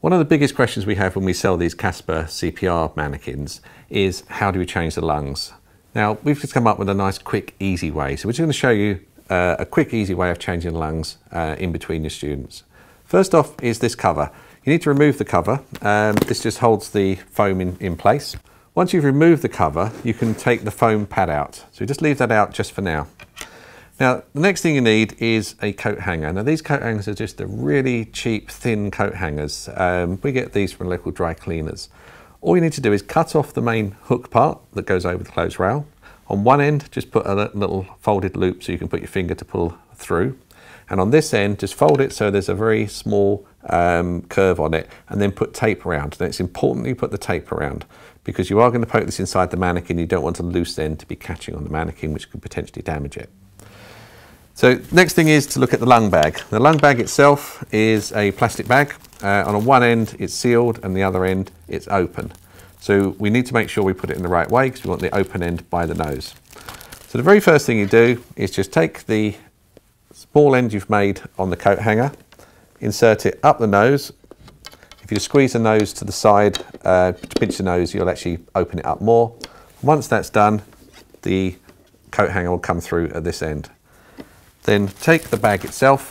One of the biggest questions we have when we sell these Casper CPR mannequins is how do we change the lungs? Now, we've just come up with a nice, quick, easy way. So we're just going to show you uh, a quick, easy way of changing the lungs uh, in between your students. First off is this cover. You need to remove the cover. Um, this just holds the foam in, in place. Once you've removed the cover, you can take the foam pad out. So just leave that out just for now. Now, the next thing you need is a coat hanger. Now, these coat hangers are just the really cheap, thin coat hangers. Um, we get these from local dry cleaners. All you need to do is cut off the main hook part that goes over the clothes rail. On one end, just put a little folded loop so you can put your finger to pull through. And on this end, just fold it so there's a very small um, curve on it and then put tape around. And it's important you put the tape around because you are going to poke this inside the mannequin. You don't want a loose end to be catching on the mannequin, which could potentially damage it. So next thing is to look at the lung bag. The lung bag itself is a plastic bag. Uh, on one end it's sealed and the other end it's open. So we need to make sure we put it in the right way because we want the open end by the nose. So the very first thing you do is just take the small end you've made on the coat hanger, insert it up the nose. If you squeeze the nose to the side, uh, pinch the nose, you'll actually open it up more. Once that's done, the coat hanger will come through at this end. Then take the bag itself,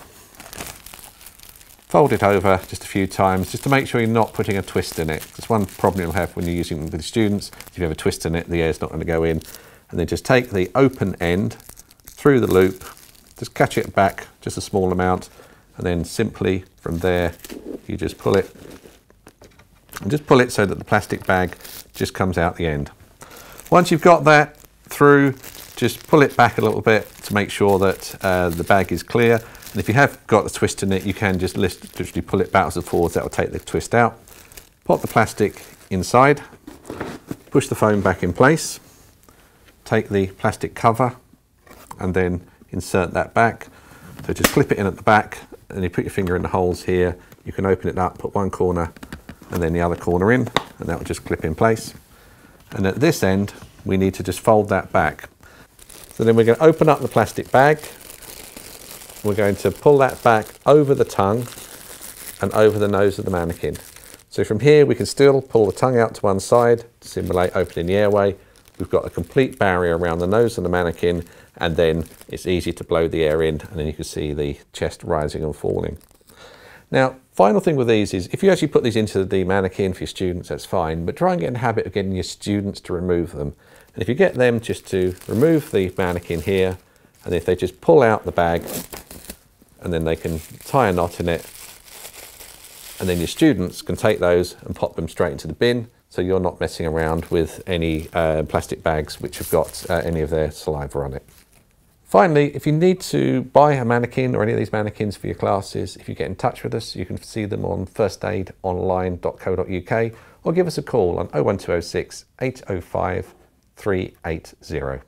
fold it over just a few times just to make sure you're not putting a twist in it. That's one problem you'll have when you're using it with students. If you have a twist in it, the air's not going to go in. And then just take the open end through the loop, just catch it back just a small amount, and then simply from there, you just pull it. And just pull it so that the plastic bag just comes out the end. Once you've got that through, just pull it back a little bit to make sure that uh, the bag is clear. And if you have got a twist in it, you can just literally pull it backwards and forwards. That will take the twist out. Pop the plastic inside, push the foam back in place, take the plastic cover and then insert that back. So just clip it in at the back and you put your finger in the holes here. You can open it up, put one corner and then the other corner in and that will just clip in place. And at this end, we need to just fold that back so then we're going to open up the plastic bag. We're going to pull that back over the tongue and over the nose of the mannequin. So from here we can still pull the tongue out to one side to simulate opening the airway. We've got a complete barrier around the nose of the mannequin and then it's easy to blow the air in and then you can see the chest rising and falling. Now, final thing with these is if you actually put these into the mannequin for your students, that's fine, but try and get in the habit of getting your students to remove them. And if you get them just to remove the mannequin here, and if they just pull out the bag, and then they can tie a knot in it, and then your students can take those and pop them straight into the bin, so you're not messing around with any uh, plastic bags which have got uh, any of their saliva on it. Finally, if you need to buy a mannequin or any of these mannequins for your classes, if you get in touch with us, you can see them on firstaidonline.co.uk or give us a call on 01206 805 380.